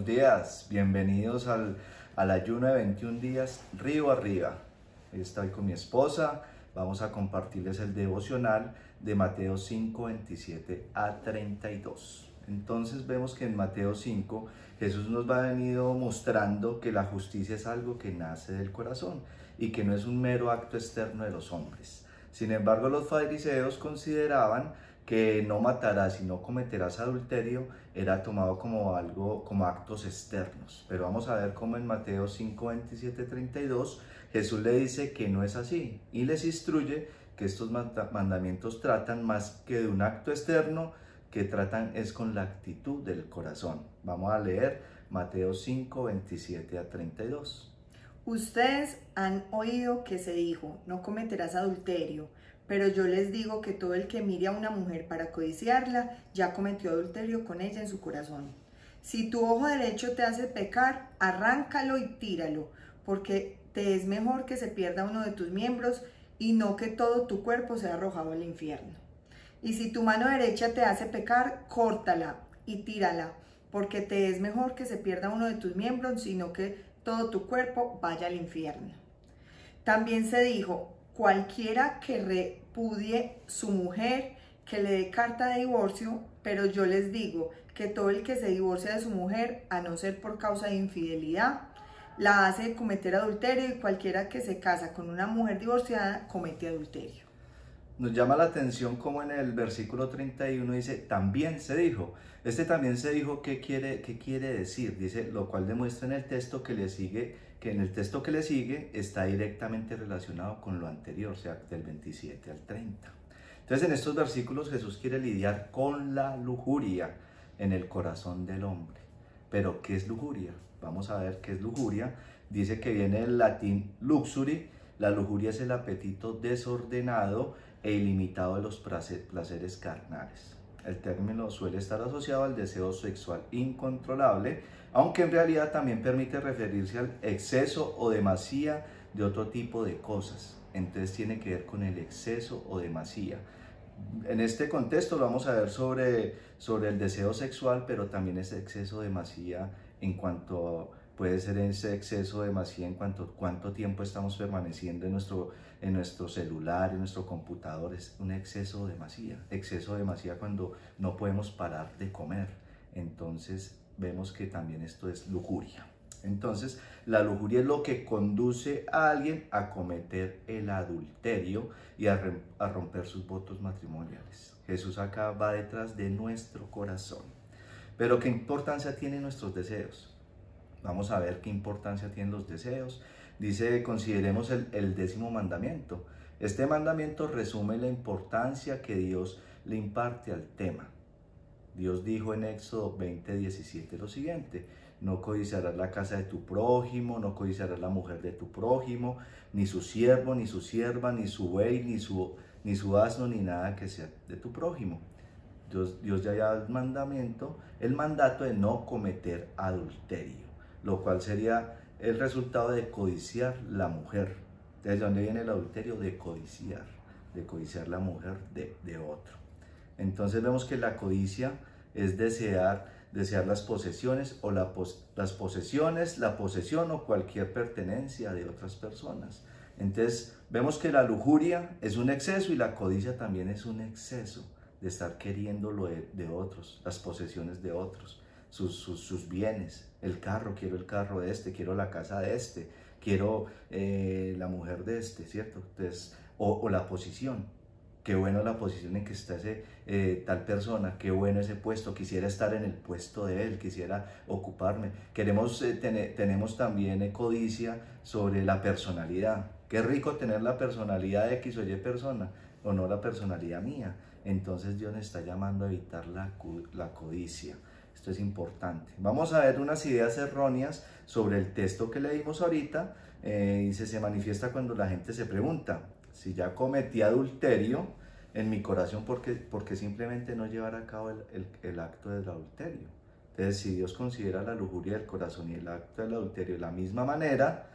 Buenos días, bienvenidos al, al ayuno de 21 días río arriba. Estoy con mi esposa, vamos a compartirles el devocional de Mateo 5, 27 a 32. Entonces vemos que en Mateo 5 Jesús nos va venido mostrando que la justicia es algo que nace del corazón y que no es un mero acto externo de los hombres. Sin embargo, los fariseos consideraban que no matarás y no cometerás adulterio era tomado como algo, como actos externos. Pero vamos a ver cómo en Mateo 5, 27, 32 Jesús le dice que no es así y les instruye que estos mandamientos tratan más que de un acto externo, que tratan es con la actitud del corazón. Vamos a leer Mateo 5, 27 a 32. Ustedes han oído que se dijo, no cometerás adulterio pero yo les digo que todo el que mire a una mujer para codiciarla, ya cometió adulterio con ella en su corazón. Si tu ojo derecho te hace pecar, arráncalo y tíralo, porque te es mejor que se pierda uno de tus miembros y no que todo tu cuerpo sea arrojado al infierno. Y si tu mano derecha te hace pecar, córtala y tírala, porque te es mejor que se pierda uno de tus miembros, sino que todo tu cuerpo vaya al infierno. También se dijo, cualquiera que repudie su mujer, que le dé carta de divorcio, pero yo les digo que todo el que se divorcia de su mujer, a no ser por causa de infidelidad, la hace cometer adulterio y cualquiera que se casa con una mujer divorciada comete adulterio. Nos llama la atención como en el versículo 31 dice, también se dijo. Este también se dijo, ¿qué quiere, qué quiere decir? Dice, lo cual demuestra en el texto que le sigue que en el texto que le sigue está directamente relacionado con lo anterior, o sea, del 27 al 30. Entonces en estos versículos Jesús quiere lidiar con la lujuria en el corazón del hombre. Pero ¿qué es lujuria? Vamos a ver qué es lujuria. Dice que viene el latín luxury. La lujuria es el apetito desordenado e ilimitado de los placeres carnales. El término suele estar asociado al deseo sexual incontrolable, aunque en realidad también permite referirse al exceso o demasía de otro tipo de cosas. Entonces tiene que ver con el exceso o demasía. En este contexto lo vamos a ver sobre, sobre el deseo sexual, pero también ese exceso o demasía en cuanto puede ser ese exceso de masía en cuanto cuánto tiempo estamos permaneciendo en nuestro, en nuestro celular, en nuestro computador, es un exceso de masía, exceso de masía cuando no podemos parar de comer. Entonces vemos que también esto es lujuria. Entonces, la lujuria es lo que conduce a alguien a cometer el adulterio y a, a romper sus votos matrimoniales. Jesús acá va detrás de nuestro corazón. Pero ¿qué importancia tienen nuestros deseos? Vamos a ver qué importancia tienen los deseos. Dice, consideremos el, décimo mandamiento. Este mandamiento resume la importancia que Dios le imparte al tema. Dios dijo en Éxodo 20, 17 lo siguiente, no codiciarás la casa de tu prójimo, no codiciarás la mujer de tu prójimo, ni su siervo, ni su sierva, ni su buey, ni su, ni su asno, ni nada que sea de tu prójimo. Dios, Dios ya el mandamiento, el mandato de no cometer adulterio lo cual sería el resultado de codiciar la mujer. ¿De dónde viene el adulterio? De codiciar, de codiciar la mujer de, otro. Entonces vemos que la codicia es desear, desear las posesiones o las posesiones, la posesión o cualquier pertenencia de otras personas. Entonces vemos que la lujuria es un exceso y la codicia también es un exceso de estar queriendo lo de otros, las posesiones de otros sus, bienes, el carro, quiero el carro de este, quiero la casa de este, quiero eh, la mujer de este, ¿cierto? Entonces, o, la posición, qué bueno la posición en que está ese, eh, tal persona, qué bueno ese puesto, quisiera estar en el puesto de él, quisiera ocuparme. Queremos, eh, tenemos también codicia sobre la personalidad. Qué rico tener la personalidad de X o Y persona, o no la personalidad mía. Entonces Dios está llamando a evitar la, la codicia. Esto es importante. Vamos a ver unas ideas erróneas sobre el texto que leímos ahorita. Eh, y se manifiesta cuando la gente se pregunta, si ya cometí adulterio en mi corazón, ¿por qué, simplemente no llevar a cabo el, acto del adulterio? Entonces, si Dios considera la lujuria del corazón y el acto del adulterio de la misma manera,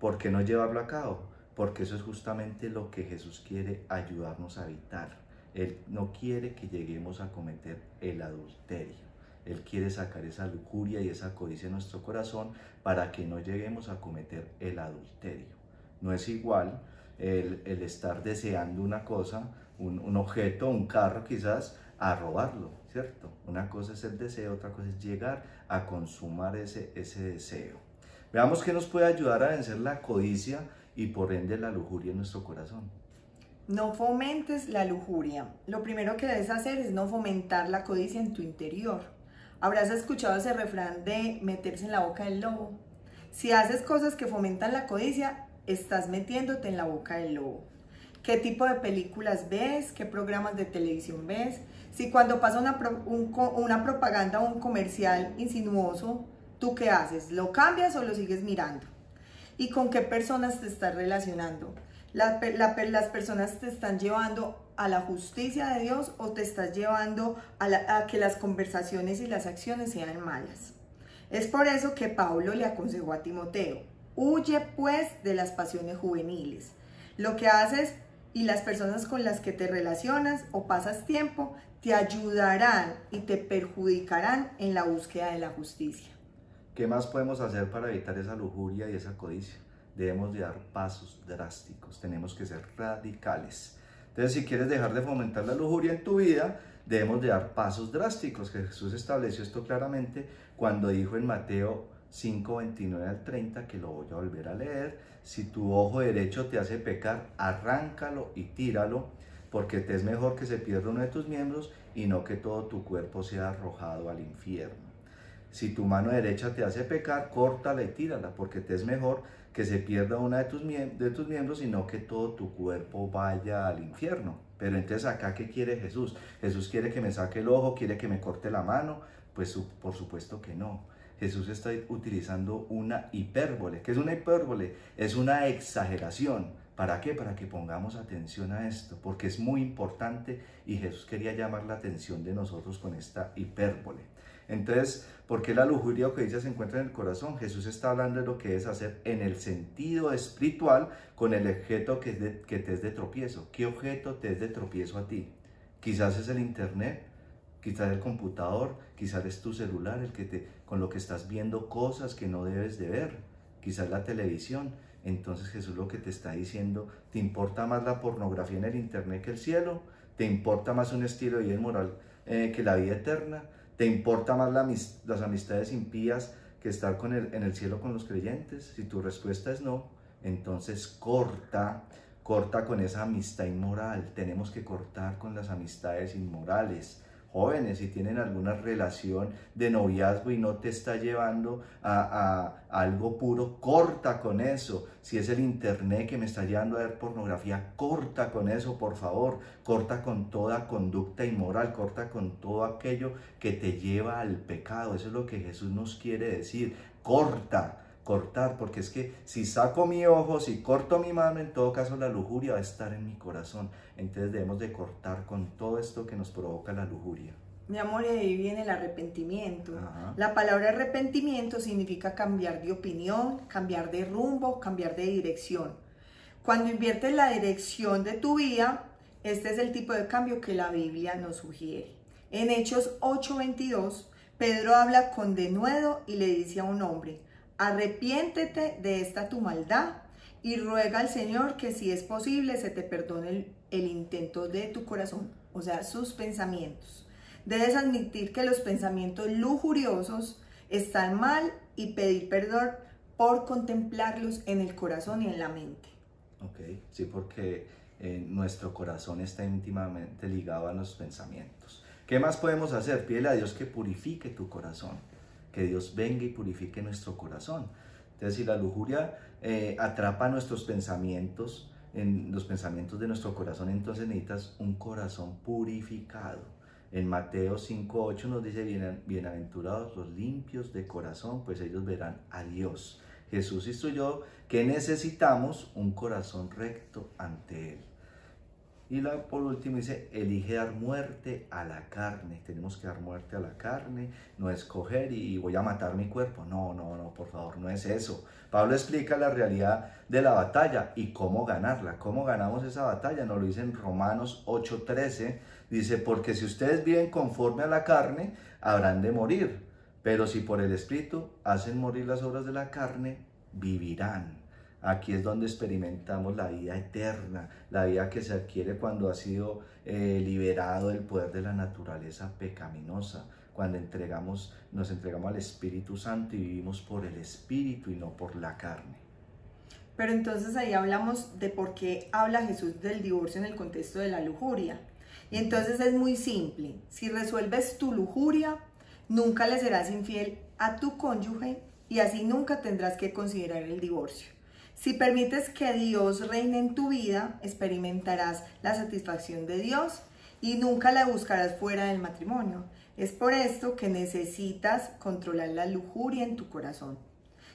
¿por qué no llevarlo a cabo? Porque eso es justamente lo que Jesús quiere ayudarnos a evitar. Él no quiere que lleguemos a cometer el adulterio. Él quiere sacar esa lujuria y esa codicia en nuestro corazón para que no lleguemos a cometer el adulterio. No es igual el, estar deseando una cosa, un, objeto, un carro quizás, a robarlo, ¿cierto? Una cosa es el deseo, otra cosa es llegar a consumar ese, ese deseo. Veamos qué nos puede ayudar a vencer la codicia y por ende la lujuria en nuestro corazón. No fomentes la lujuria. Lo primero que debes hacer es no fomentar la codicia en tu interior. Habrás escuchado ese refrán de meterse en la boca del lobo. Si haces cosas que fomentan la codicia, estás metiéndote en la boca del lobo. ¿Qué tipo de películas ves? ¿Qué programas de televisión ves? Si cuando pasa una, una propaganda o un comercial insinuoso, ¿tú qué haces? ¿Lo cambias o lo sigues mirando? ¿Y con qué personas te estás relacionando? las personas te están llevando a la justicia de Dios o te estás llevando a, que las conversaciones y las acciones sean malas. Es por eso que Pablo le aconsejó a Timoteo, huye pues de las pasiones juveniles. Lo que haces y las personas con las que te relacionas o pasas tiempo te ayudarán y te perjudicarán en la búsqueda de la justicia. ¿Qué más podemos hacer para evitar esa lujuria y esa codicia? debemos de dar pasos drásticos, tenemos que ser radicales. Entonces, si quieres dejar de fomentar la lujuria en tu vida, debemos de dar pasos drásticos. Jesús estableció esto claramente cuando dijo en Mateo 5, 29 al 30, que lo voy a volver a leer. Si tu ojo derecho te hace pecar, arráncalo y tíralo, porque te es mejor que se pierda uno de tus miembros y no que todo tu cuerpo sea arrojado al infierno. Si tu mano derecha te hace pecar, córtala y tírala, porque te es mejor que se pierda una de tus, de tus miembros, sino que todo tu cuerpo vaya al infierno. Pero entonces acá, ¿qué quiere Jesús? Jesús quiere que me saque el ojo, quiere que me corte la mano. Pues por supuesto que no. Jesús está utilizando una hipérbole. ¿Qué es una hipérbole? Es una exageración. ¿Para qué? Para que pongamos atención a esto, porque es muy importante y Jesús quería llamar la atención de nosotros con esta hipérbole. Entonces, ¿por qué la lujuria o codicia se encuentra en el corazón? Jesús está hablando de lo que es hacer en el sentido espiritual con el objeto que, te es de tropiezo. ¿Qué objeto te es de tropiezo a ti? Quizás es el internet, quizás el computador, quizás es tu celular el que te, con lo que estás viendo cosas que no debes de ver, quizás la televisión. Entonces Jesús lo que te está diciendo, ¿te importa más la pornografía en el internet que el cielo? ¿Te importa más un estilo de vida moral eh, que la vida eterna? ¿Te importa más las amistades impías que estar con el, en el cielo con los creyentes? Si tu respuesta es no, entonces corta, corta con esa amistad inmoral. Tenemos que cortar con las amistades inmorales jóvenes, si tienen alguna relación de noviazgo y no te está llevando a, algo puro, corta con eso. Si es el internet que me está llevando a ver pornografía, corta con eso, por favor. Corta con toda conducta inmoral, corta con todo aquello que te lleva al pecado. Eso es lo que Jesús nos quiere decir. Corta cortar, porque es que si saco mi ojo, si corto mi mano, en todo caso la lujuria va a estar en mi corazón. Entonces debemos de cortar con todo esto que nos provoca la lujuria. Mi amor, y ahí viene el arrepentimiento. La palabra arrepentimiento significa cambiar de opinión, cambiar de rumbo, cambiar de dirección. Cuando inviertes la dirección de tu vida, este es el tipo de cambio que la Biblia nos sugiere. En Hechos 8:22, Pedro habla con denuedo y le dice a un hombre, arrepiéntete de esta tu maldad y ruega al Señor que si es posible se te perdone el, intento de tu corazón, o sea, sus pensamientos. Debes admitir que los pensamientos lujuriosos están mal y pedir perdón por contemplarlos en el corazón y en la mente. Ok, sí, porque eh, nuestro corazón está íntimamente ligado a los pensamientos. ¿Qué más podemos hacer? Pídele a Dios que purifique tu corazón que Dios venga y purifique nuestro corazón. Entonces, si la lujuria eh, atrapa nuestros pensamientos, en los pensamientos de nuestro corazón, entonces necesitas un corazón purificado. En Mateo 5.8 nos dice, bienaventurados los limpios de corazón, pues ellos verán a Dios. Jesús instruyó que necesitamos un corazón recto ante Él. Y la, por último dice, elige dar muerte a la carne. Tenemos que dar muerte a la carne, no escoger y voy a matar mi cuerpo. No, no, no, por favor, no es eso. Pablo explica la realidad de la batalla y cómo ganarla. ¿Cómo ganamos esa batalla? Nos lo dice en Romanos 8:13. Dice, porque si ustedes viven conforme a la carne, habrán de morir. Pero si por el Espíritu hacen morir las obras de la carne, vivirán. Aquí es donde experimentamos la vida eterna, la vida que se adquiere cuando ha sido eh, liberado del poder de la naturaleza pecaminosa, cuando entregamos, nos entregamos al Espíritu Santo y vivimos por el Espíritu y no por la carne. Pero entonces ahí hablamos de por qué habla Jesús del divorcio en el contexto de la lujuria. Y entonces es muy simple. Si resuelves tu lujuria, nunca le serás infiel a tu cónyuge y así nunca tendrás que considerar el divorcio. Si permites que Dios reine en tu vida, experimentarás la satisfacción de Dios y nunca la buscarás fuera del matrimonio. Es por esto que necesitas controlar la lujuria en tu corazón.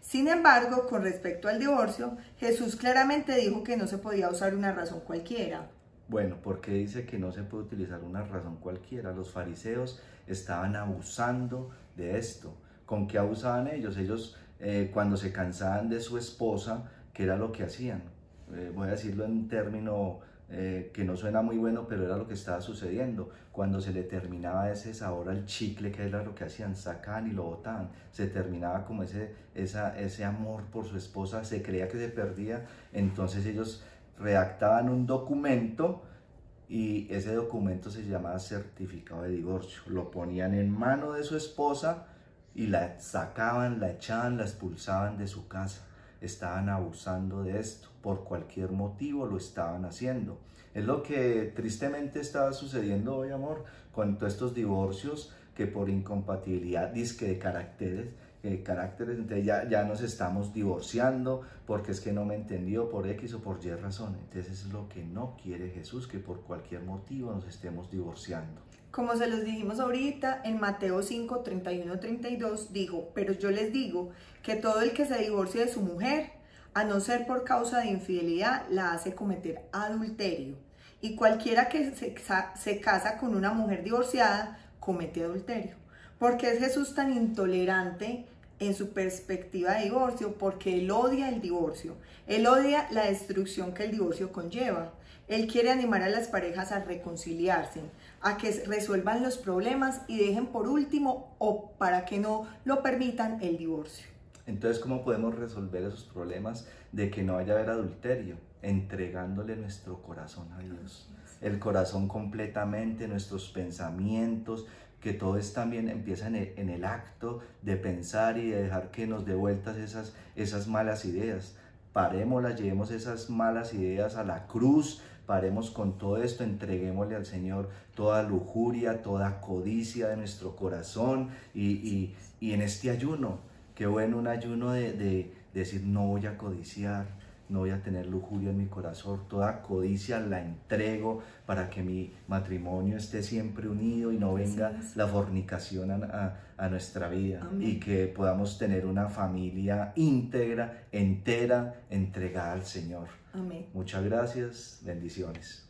Sin embargo, con respecto al divorcio, Jesús claramente dijo que no se podía usar una razón cualquiera. Bueno, ¿por qué dice que no se puede utilizar una razón cualquiera? Los fariseos estaban abusando de esto. ¿Con qué abusaban ellos? Ellos eh, cuando se cansaban de su esposa, ¿qué era lo que hacían? Eh, voy a decirlo en un término eh, que no suena muy bueno, pero era lo que estaba sucediendo. Cuando se le terminaba ese sabor al chicle, que era lo que hacían, sacaban y lo botaban. Se terminaba como ese, esa, ese amor por su esposa, se creía que se perdía. Entonces ellos redactaban un documento y ese documento se llamaba certificado de divorcio. Lo ponían en mano de su esposa y la sacaban, la echaban, la expulsaban de su casa estaban abusando de esto, por cualquier motivo lo estaban haciendo. Es lo que tristemente estaba sucediendo hoy, amor, con todos estos divorcios que por incompatibilidad, disque de caracteres, eh, caracteres, entonces ya, ya nos estamos divorciando porque es que no me entendió por X o por Y razón. Entonces es lo que no quiere Jesús, que por cualquier motivo nos estemos divorciando. Como se los dijimos ahorita, en Mateo 5, 31, 32 dijo, pero yo les digo que todo el que se divorcie de su mujer, a no ser por causa de infidelidad, la hace cometer adulterio. Y cualquiera que se, se casa con una mujer divorciada, comete adulterio. ¿Por qué es Jesús tan intolerante en su perspectiva de divorcio? Porque él odia el divorcio. Él odia la destrucción que el divorcio conlleva. Él quiere animar a las parejas a reconciliarse, a que resuelvan los problemas y dejen por último o para que no lo permitan el divorcio. Entonces, ¿cómo podemos resolver esos problemas de que no haya haber adulterio? Entregándole nuestro corazón a Dios. El corazón completamente, nuestros pensamientos, que todo es también empieza en el, en el, acto de pensar y de dejar que nos dé vueltas esas, esas malas ideas. Parémoslas, llevemos esas malas ideas a la cruz, paremos con todo esto, entreguémosle al Señor toda lujuria, toda codicia de nuestro corazón y, en este ayuno, qué bueno un ayuno de, de decir no voy a codiciar, no voy a tener lujuria en mi corazón, toda codicia la entrego para que mi matrimonio esté siempre unido y no venga la fornicación a, nuestra vida y que podamos tener una familia íntegra, entera, entregada al Señor. Amén. Muchas gracias, bendiciones.